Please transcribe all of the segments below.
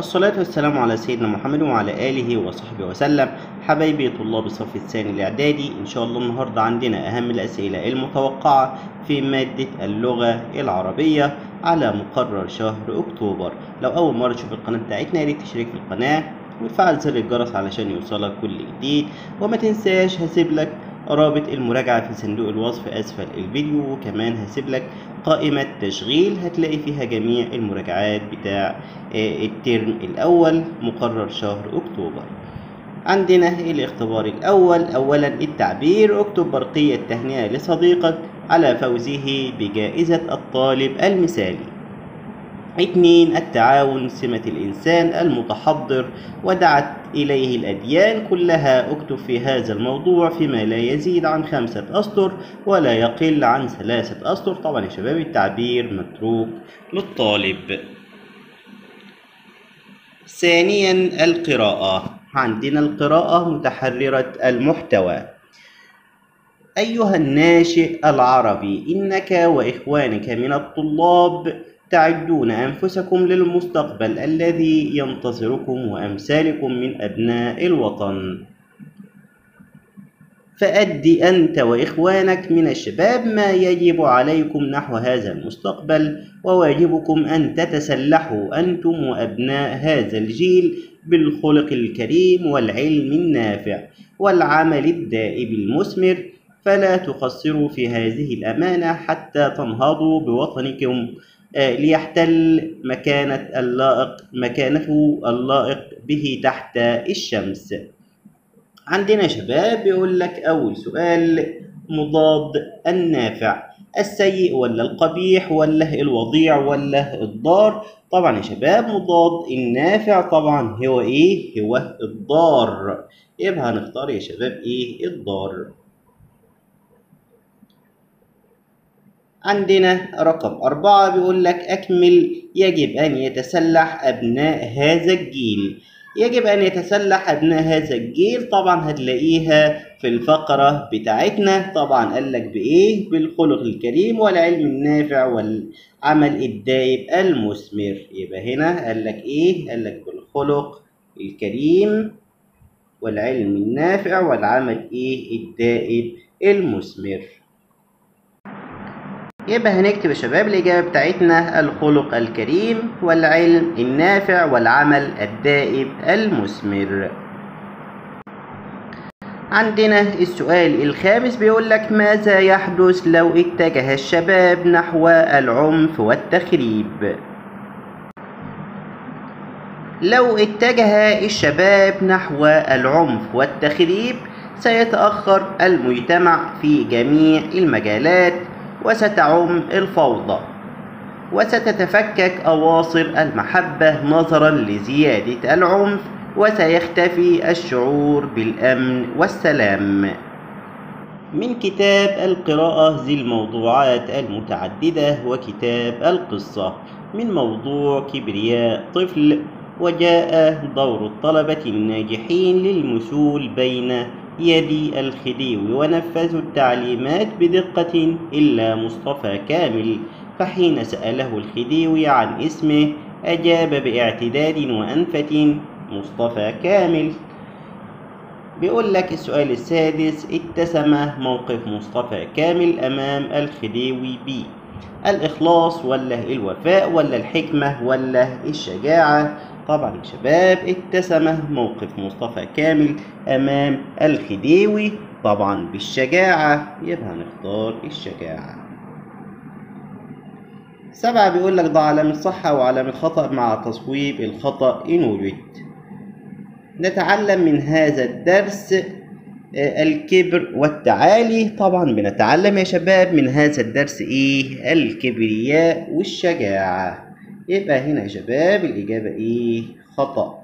الصلاة والسلام على سيدنا محمد وعلى آله وصحبه وسلم. حبايبي طلاب الصف الثاني الإعدادي إن شاء الله النهاردة عندنا أهم الأسئلة المتوقعة في مادة اللغة العربية على مقرر شهر أكتوبر. لو أول مرة تشوف القناة بتاعتنا يا ريت تشترك في القناة وتفعل زر الجرس علشان يوصلك كل جديد. وما تنساش هسيب لك رابط المراجعة في صندوق الوصف أسفل الفيديو وكمان هسيب لك قائمة تشغيل هتلاقي فيها جميع المراجعات بتاع الترم الأول مقرر شهر أكتوبر. عندنا الاختبار الأول أولا التعبير اكتب برقية تهنئة لصديقك على فوزه بجائزة الطالب المثالي. اتنين التعاون سمة الإنسان المتحضر ودعت إليه الأديان كلها اكتب في هذا الموضوع فيما لا يزيد عن خمسة أسطر ولا يقل عن ثلاثة أسطر. طبعا يا شباب التعبير متروك للطالب. ثانيا القراءة. عندنا القراءة متحررة المحتوى. أيها الناشئ العربي إنك وإخوانك من الطلاب تعدون أنفسكم للمستقبل الذي ينتظركم وأمثالكم من أبناء الوطن. فأدي أنت وإخوانك من الشباب ما يجب عليكم نحو هذا المستقبل وواجبكم أن تتسلحوا أنتم وأبناء هذا الجيل بالخلق الكريم والعلم النافع والعمل الدائب المثمر فلا تقصروا في هذه الأمانة حتى تنهضوا بوطنكم. ليحتل مكانة اللائق مكانته اللائق به تحت الشمس. عندنا شباب بيقول لك أول سؤال مضاد النافع. السيء ولا القبيح ولا الوضيع ولا الضار؟ طبعا يا شباب مضاد النافع طبعا هو إيه؟ هو الضار. يبقى هنختار يا شباب إيه؟ الضار. عندنا رقم أربعة بيقول لك أكمل يجب أن يتسلح أبناء هذا الجيل. يجب أن يتسلح أبناء هذا الجيل. طبعا هتلاقيها في الفقرة بتاعتنا. طبعا قال لك بإيه؟ بالخلق الكريم والعلم النافع والعمل الدائب المثمر. يبقى هنا قال لك إيه؟ قال لك بالخلق الكريم والعلم النافع والعمل إيه؟ الدائب المثمر. يبقى هنكتب يا شباب الإجابة بتاعتنا الخلق الكريم والعلم النافع والعمل الدائب المثمر. عندنا السؤال الخامس بيقول لك ماذا يحدث لو اتجه الشباب نحو العنف والتخريب؟ لو اتجه الشباب نحو العنف والتخريب سيتأخر المجتمع في جميع المجالات وستعم الفوضى. وستتفكك أواصر المحبة نظرا لزيادة العنف وسيختفي الشعور بالأمن والسلام. من كتاب القراءة ذي الموضوعات المتعددة وكتاب القصة. من موضوع كبرياء طفل وجاء دور الطلبة الناجحين للمثول بين يدي الخديوي ونفذوا التعليمات بدقة إلا مصطفى كامل فحين سأله الخديوي عن اسمه أجاب باعتداد وأنفة مصطفى كامل. بيقول لك السؤال السادس اتسم موقف مصطفى كامل أمام الخديوي بي الإخلاص ولا الوفاء ولا الحكمة ولا الشجاعة؟ طبعا يا شباب اتسم موقف مصطفى كامل أمام الخديوي طبعا بالشجاعة. يبقى هنختار الشجاعة. سبعة بيقول لك ضع علامة صح وعلامة خطأ مع تصويب الخطأ إن وجد نتعلم من هذا الدرس الكبر والتعالي. طبعا بنتعلم يا شباب من هذا الدرس إيه؟ الكبرياء والشجاعة. يبقى هنا يا شباب الإجابة إيه؟ خطأ.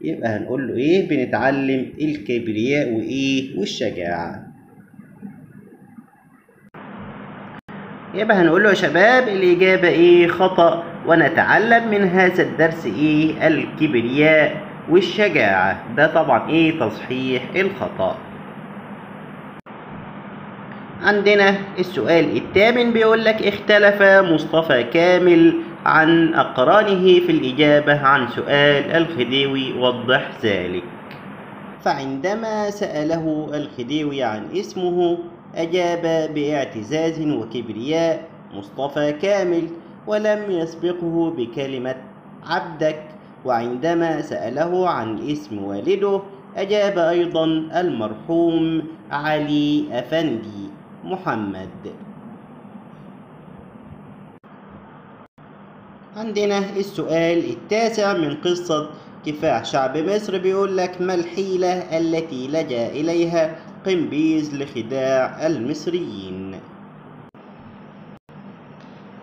يبقى هنقول له إيه؟ بنتعلم الكبرياء وإيه؟ والشجاعة. يبقى هنقول له يا شباب الإجابة إيه؟ خطأ. ونتعلم من هذا الدرس إيه؟ الكبرياء والشجاعة. ده طبعا إيه؟ تصحيح الخطأ. عندنا السؤال الثامن بيقول لك اختلف مصطفى كامل عن أقرانه في الإجابة عن سؤال الخديوي وضح ذلك. فعندما سأله الخديوي عن اسمه أجاب باعتزاز وكبرياء مصطفى كامل ولم يسبقه بكلمة عبدك. وعندما سأله عن اسم والده أجاب أيضا المرحوم علي أفندي محمد. عندنا السؤال التاسع من قصة كفاح شعب مصر بيقول لك ما الحيلة التي لجأ إليها قمبيز لخداع المصريين؟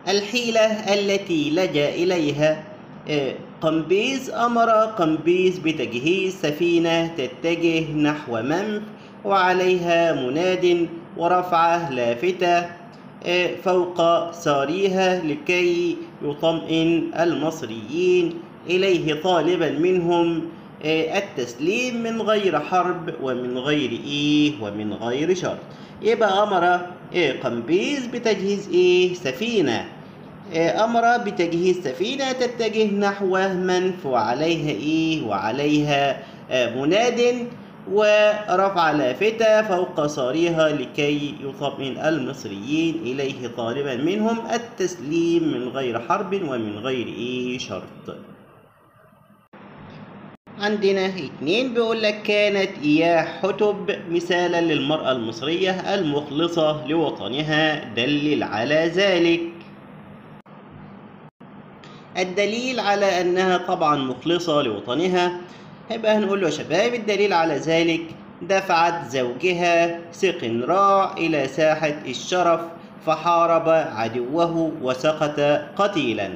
الحيلة التي لجأ إليها قمبيز أمر قمبيز بتجهيز سفينة تتجه نحو منف وعليها مناد ورفعه لافتة فوق ساريها لكي يطمئن المصريين. إليه طالبا منهم التسليم من غير حرب ومن غير إيه ومن غير شرط. يبقى أمر قمبيز بتجهيز إيه سفينة. أمر بتجهيز سفينة تتجه نحو منف وعليها إيه وعليها مناد. ورفع لافتة فوق صاريها لكي يطمئن المصريين إليه طالبا منهم التسليم من غير حرب ومن غير إيه شرط. عندنا اتنين بيقول لك كانت إياه حتب مثالا للمرأة المصرية المخلصة لوطنها دلل على ذلك. الدليل على أنها طبعا مخلصة لوطنها يبقى هنقول له يا شباب الدليل على ذلك دفعت زوجها سقنراع إلى ساحة الشرف فحارب عدوه وسقط قتيلا.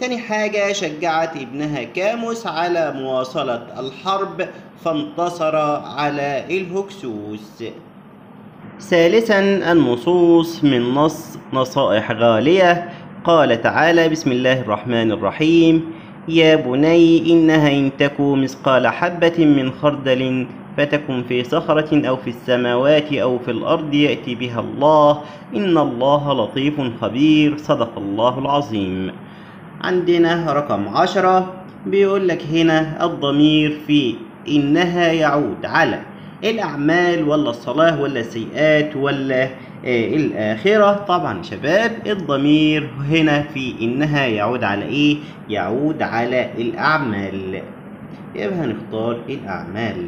تاني حاجة شجعت ابنها كاموس على مواصلة الحرب فانتصر على الهكسوس. ثالثا النصوص من نص نصائح غالية. قال تعالى بسم الله الرحمن الرحيم يا بني إنها إن تكو مثقال حبة من خردل فتكن في صخرة أو في السماوات أو في الأرض يأتي بها الله. إن الله لطيف خبير. صدق الله العظيم. عندنا رقم عشرة. بيقول لك هنا الضمير في إنها يعود على الأعمال ولا الصلاة ولا السيئات ولا آه الآخرة. طبعا شباب الضمير هنا في إنها يعود على إيه؟ يعود على الأعمال. يبقى هنختار الأعمال.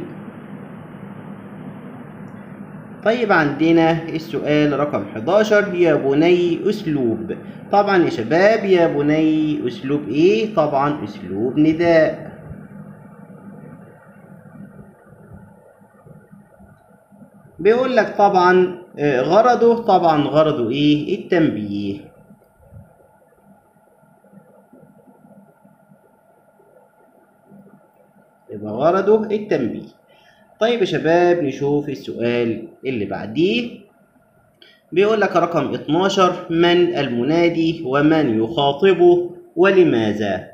طيب عندنا السؤال رقم 11 يا بني أسلوب. طبعا يا شباب يا بني أسلوب إيه؟ طبعا أسلوب نداء. بيقول لك طبعا غرضه طبعا غرضه إيه؟ التنبيه. يبقى غرضه التنبيه. طيب يا شباب نشوف السؤال اللي بعديه. بيقول لك رقم 12 من المنادي ومن يخاطبه ولماذا؟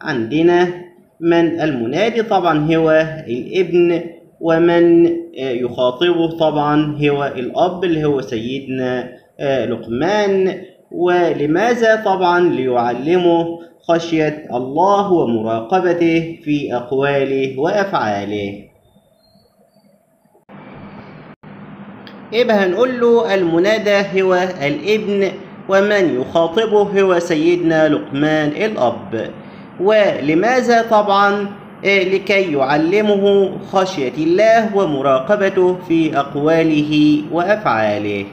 عندنا من المنادي طبعا هو الابن ومن يخاطبه طبعا هو الأب اللي هو سيدنا لقمان. ولماذا طبعا؟ ليعلمه خشية الله ومراقبته في أقواله وأفعاله. يبقى هنقول له المنادى هو الابن ومن يخاطبه هو سيدنا لقمان الأب. ولماذا طبعا؟ لكي يعلمه خشية الله ومراقبته في أقواله وأفعاله.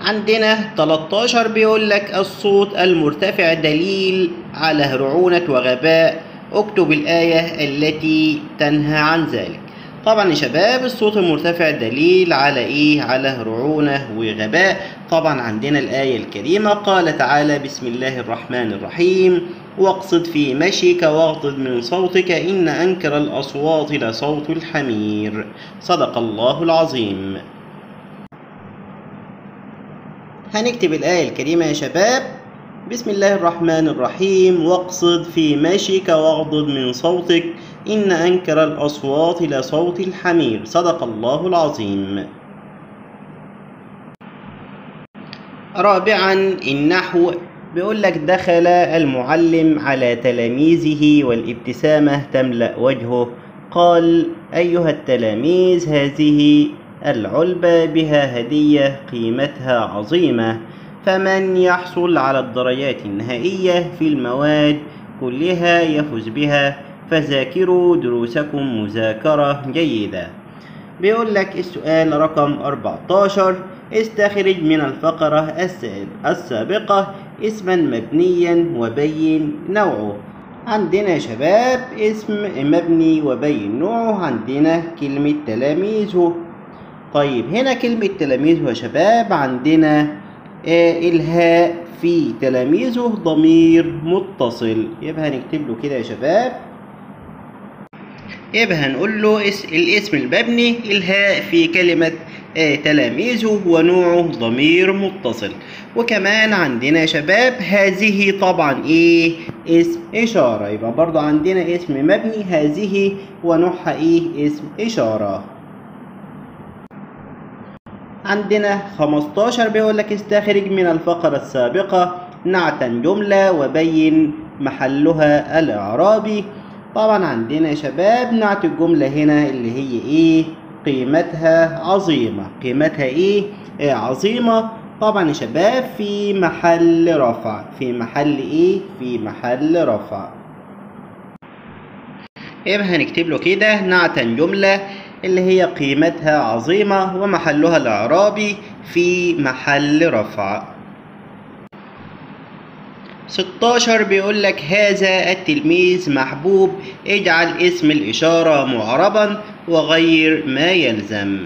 عندنا 13 بيقول لك الصوت المرتفع دليل على رعونة وغباء. اكتب الآية التي تنهى عن ذلك. طبعا يا شباب الصوت المرتفع دليل على إيه؟ على رعونة وغباء. طبعا عندنا الآية الكريمة قال تعالى بسم الله الرحمن الرحيم واقصد في مشيك واغضض من صوتك إن أنكر الأصوات لصوت الحمير. صدق الله العظيم. هنكتب الآية الكريمة يا شباب. بسم الله الرحمن الرحيم. واقصد في مشيك واغضض من صوتك إن أنكر الأصوات لصوت الحمير. صدق الله العظيم. رابعا النحو بيقول لك دخل المعلم على تلاميذه والابتسامة تملأ وجهه. قال أيها التلاميذ هذه العلبة بها هدية قيمتها عظيمة. فمن يحصل على الدرجات النهائية في المواد كلها يفوز بها. فذاكروا دروسكم مذاكرة جيدة. بيقول لك السؤال رقم 14 استخرج من الفقرة السابقة اسما مبنيا وبين نوعه. عندنا يا شباب اسم مبني وبين نوعه. عندنا كلمة تلاميذه طيب هنا كلمة تلاميذه يا شباب. عندنا آه الهاء في تلاميذه ضمير متصل. يبقى هنكتب له كده يا شباب. يبقى هنقول له الاسم المبني الهاء في كلمة تلاميذه ونوعه ضمير متصل. وكمان عندنا شباب هذه طبعا إيه؟ اسم إشارة. يبقى برضو عندنا اسم مبني هذه ونوعها إيه؟ اسم إشارة. عندنا 15 بيقول لك استخرج من الفقرة السابقة. نعتا جملة وبين محلها الإعرابي. طبعا عندنا يا شباب نعت الجملة هنا اللي هي إيه؟ قيمتها عظيمة. قيمتها إيه, إيه عظيمة. طبعا يا شباب في محل رفع. في محل إيه؟ في محل رفع. يبقى هنكتب له كده نعتا جملة اللي هي قيمتها عظيمة ومحلها الإعرابي في محل رفع. 16 بيقول لك هذا التلميذ محبوب. اجعل اسم الإشارة معربا. وغير ما يلزم.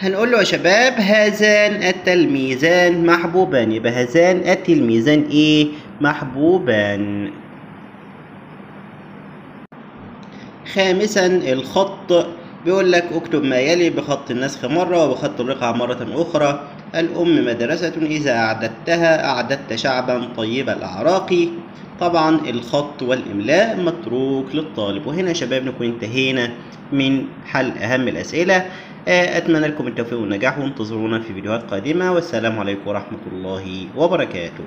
هنقول له يا شباب هذان التلميذان محبوبان. يبقى هذان التلميذان إيه؟ محبوبان. خامسا الخط. بيقول لك اكتب ما يلي بخط النسخ مرة وبخط الرقعة مرة أخرى. الأم مدرسة إذا أعددتها أعددت شعبا طيب الأعراق. طبعا الخط والإملاء متروك للطالب. وهنا شباب نكون انتهينا من حل أهم الأسئلة. أتمنى لكم التوفيق والنجاح. وانتظرونا في فيديوهات قادمة. والسلام عليكم ورحمة الله وبركاته.